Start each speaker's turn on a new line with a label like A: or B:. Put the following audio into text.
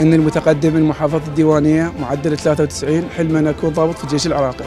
A: أن المتقدم من محافظة الديوانية معدل 93 حلما أن أكون ضابط في الجيش العراقي.